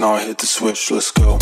now. I hit the switch. Let's go.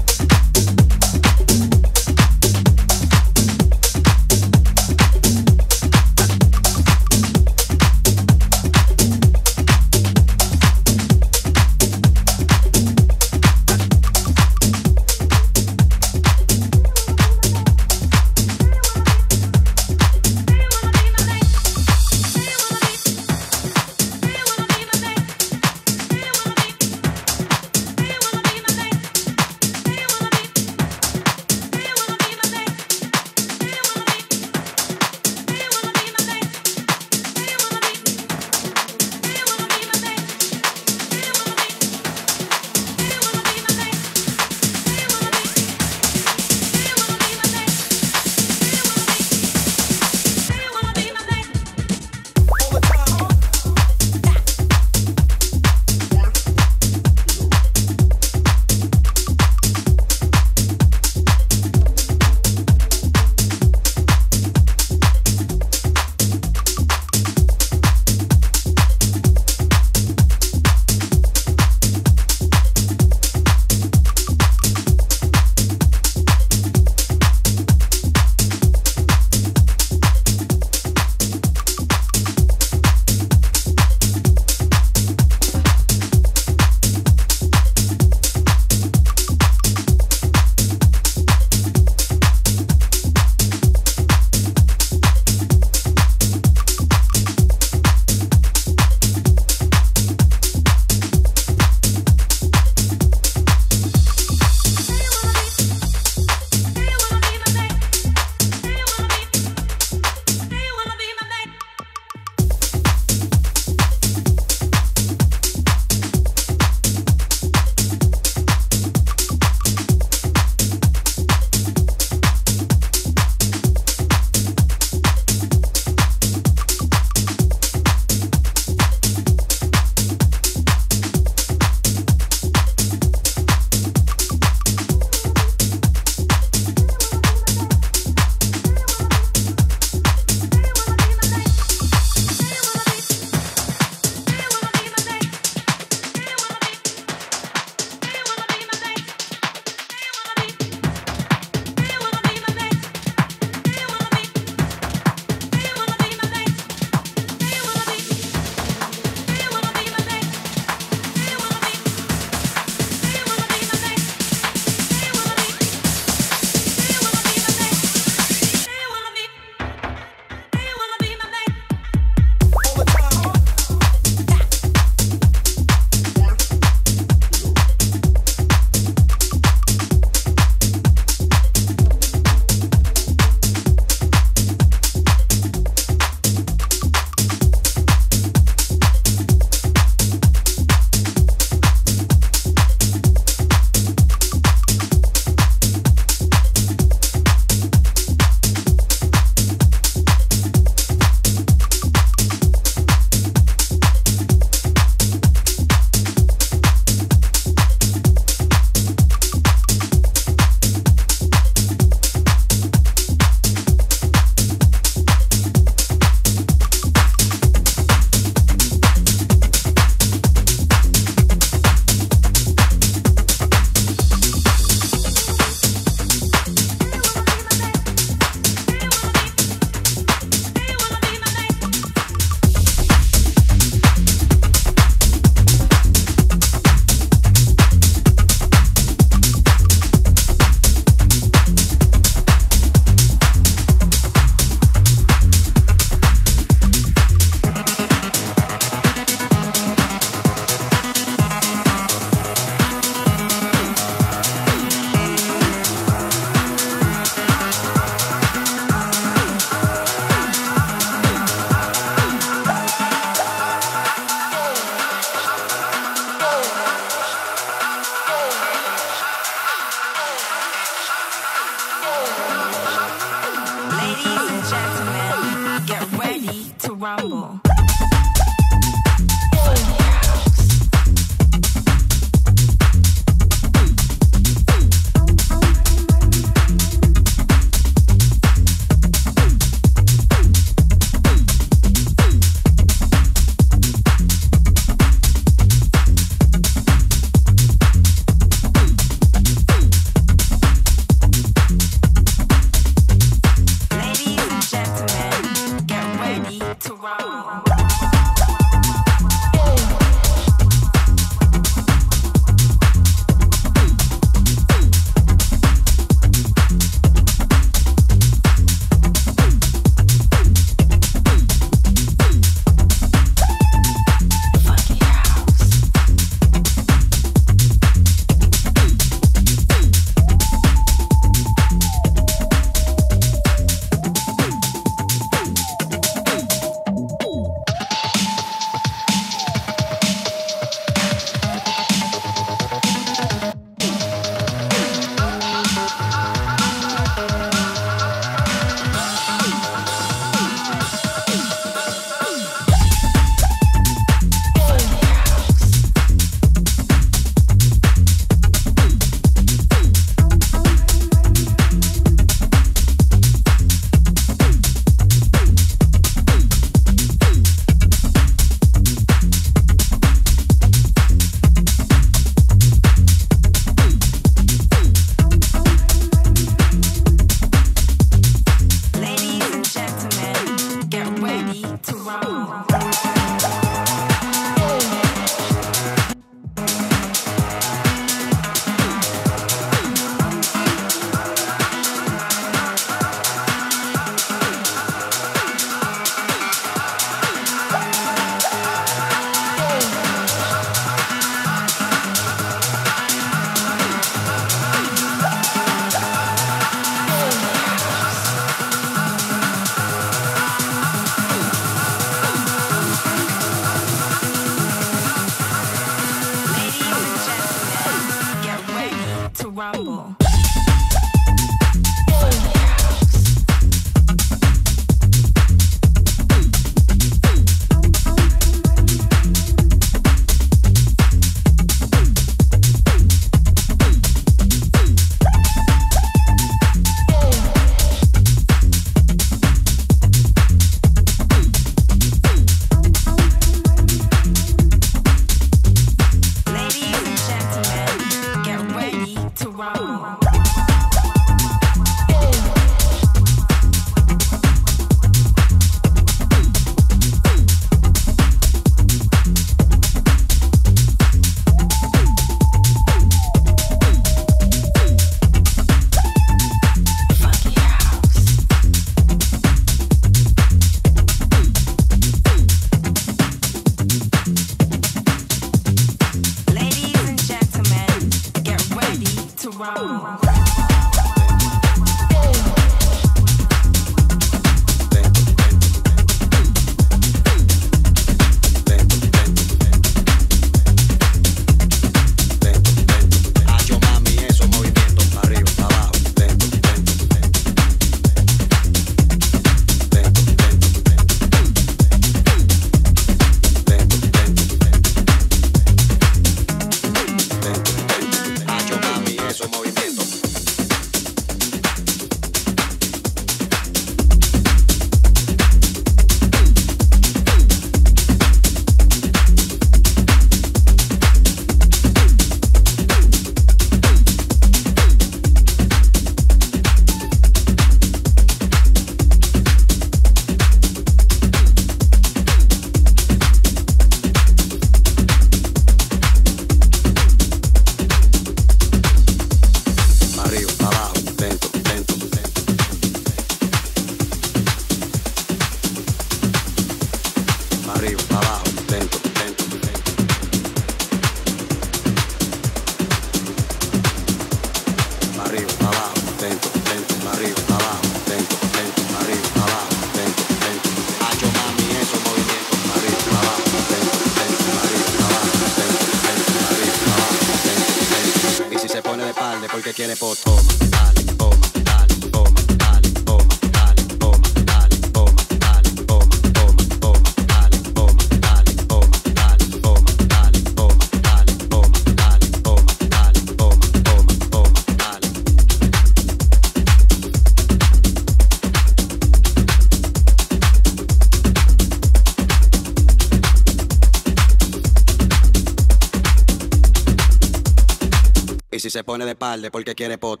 si se pone de palde porque quiere pot.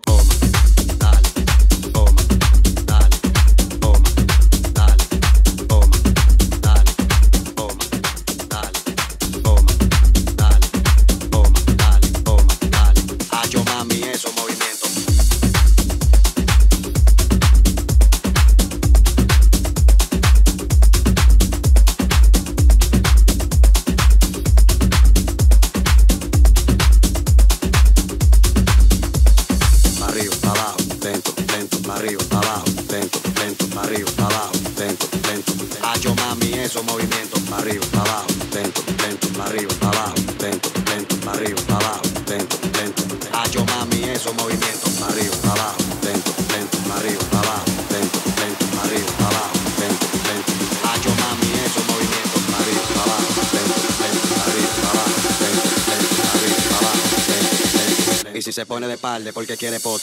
porque quiere poder.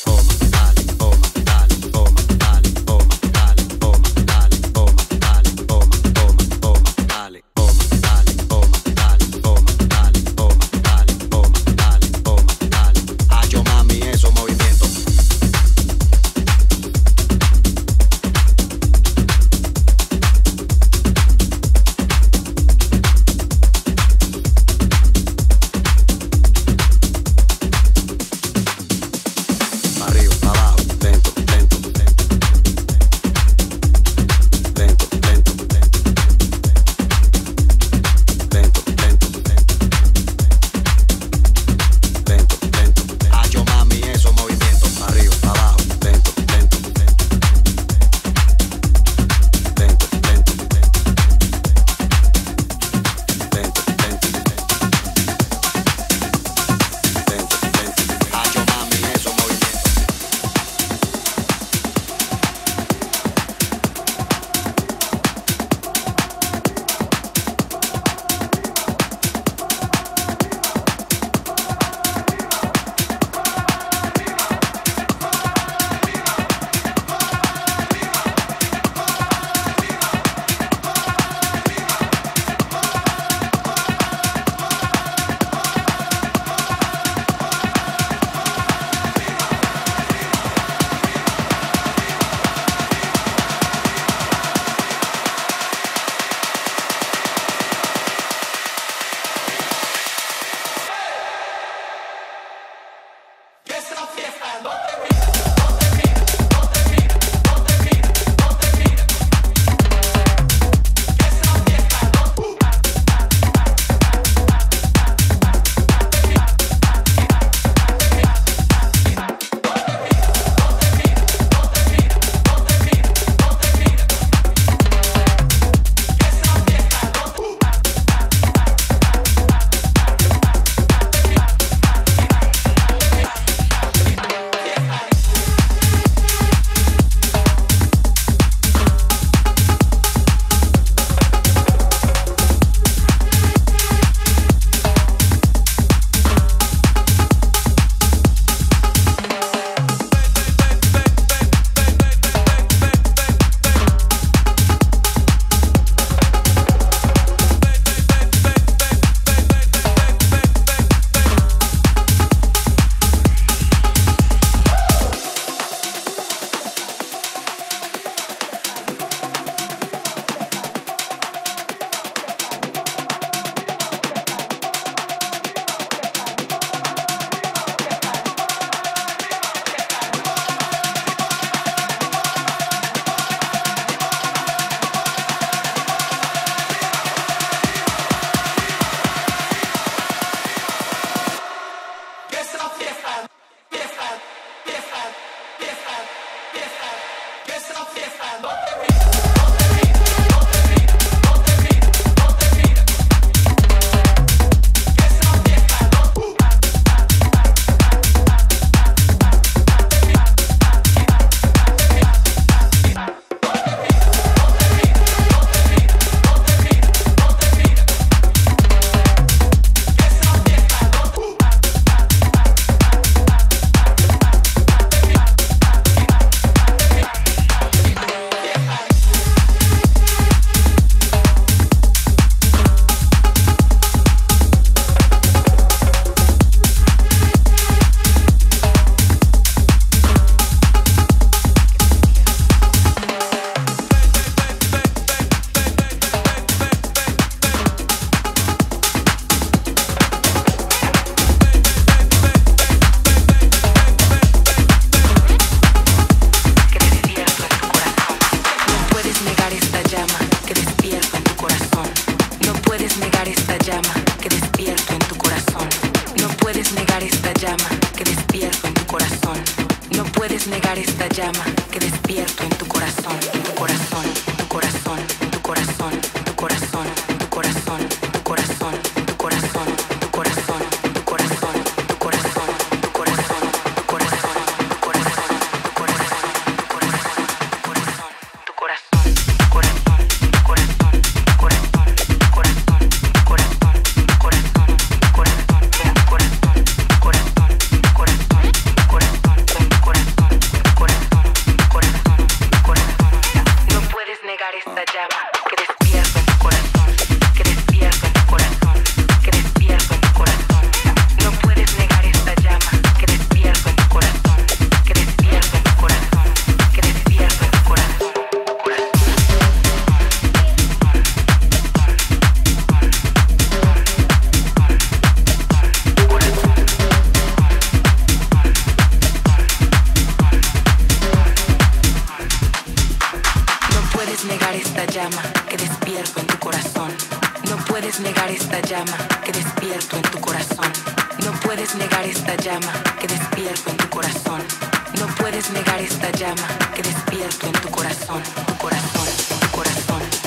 negar esta llama que despierto en tu corazón, tu corazón, tu corazón.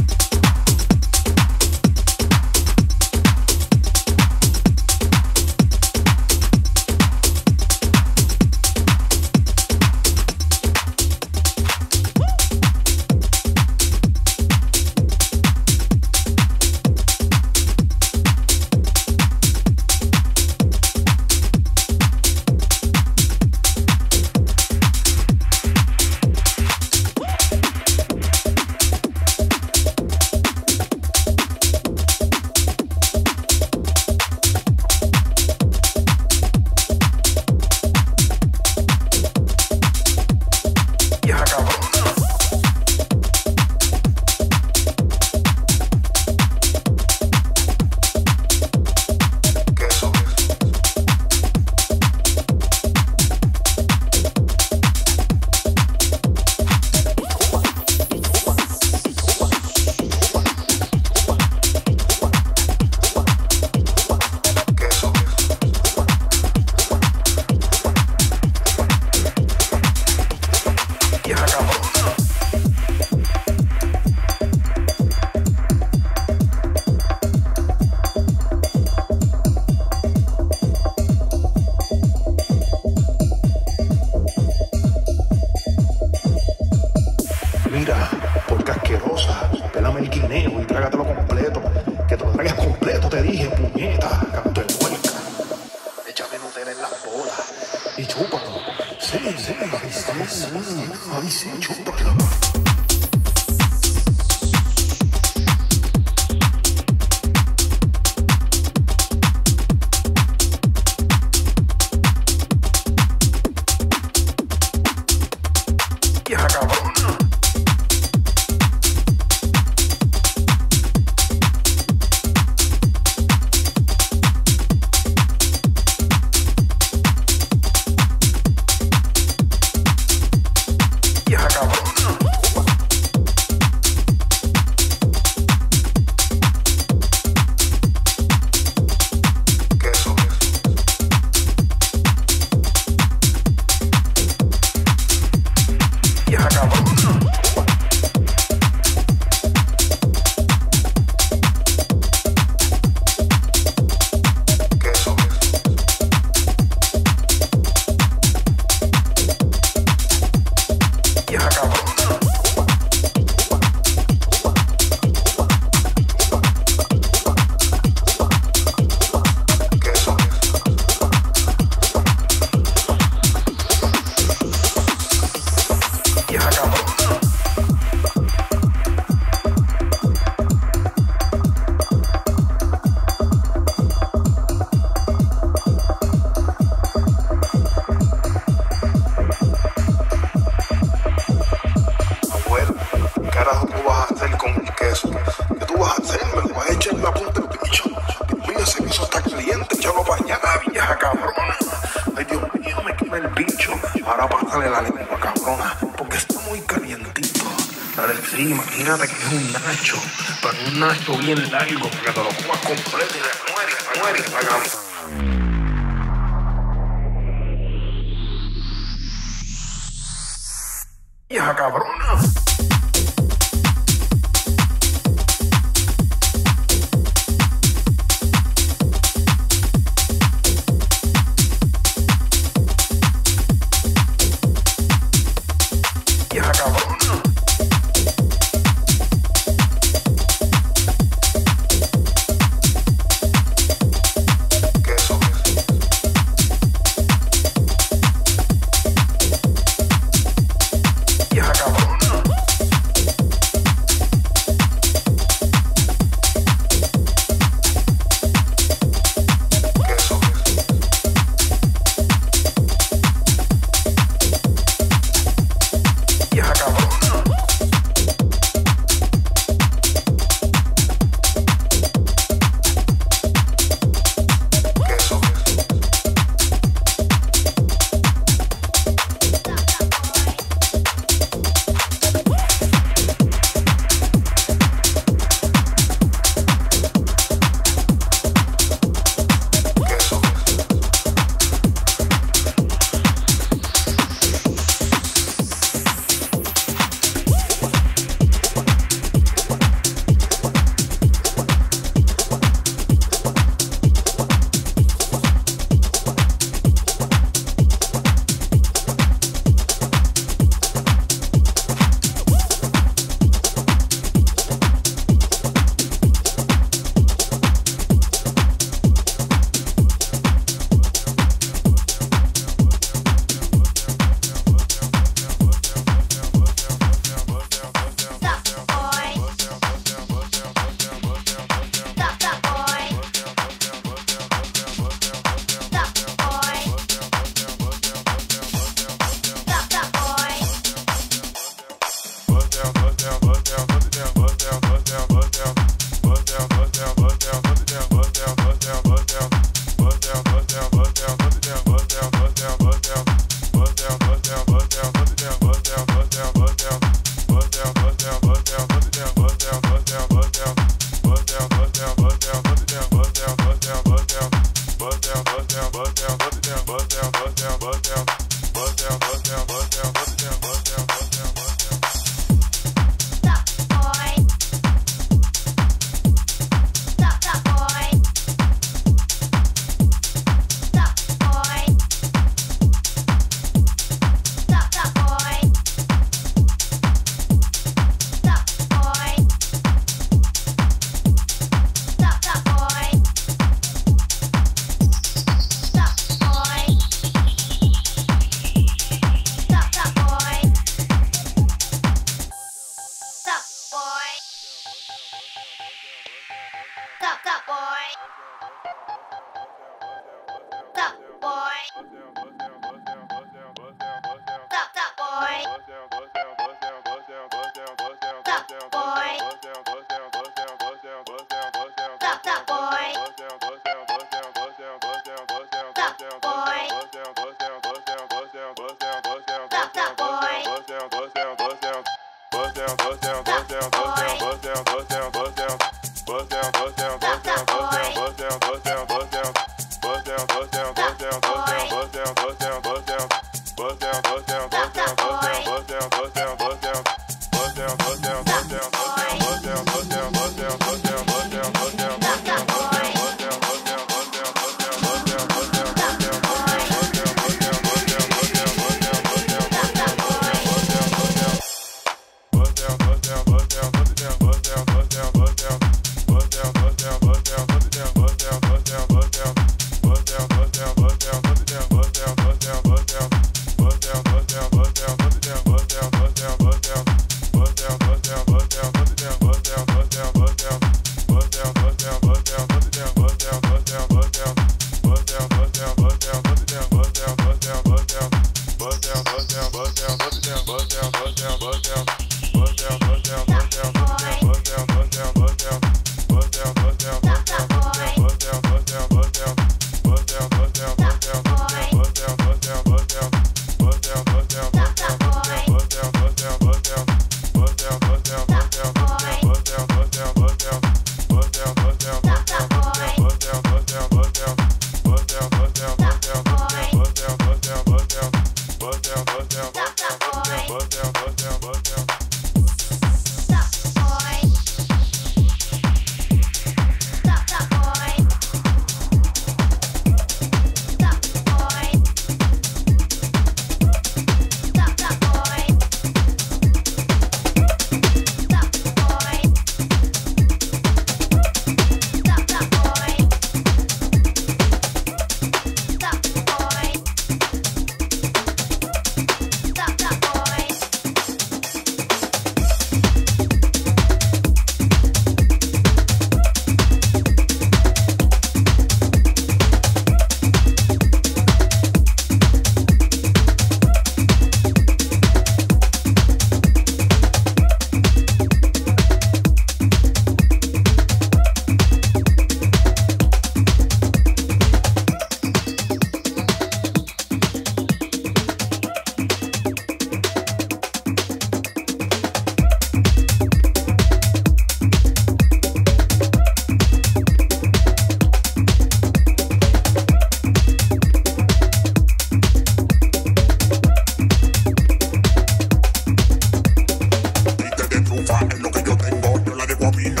I'll.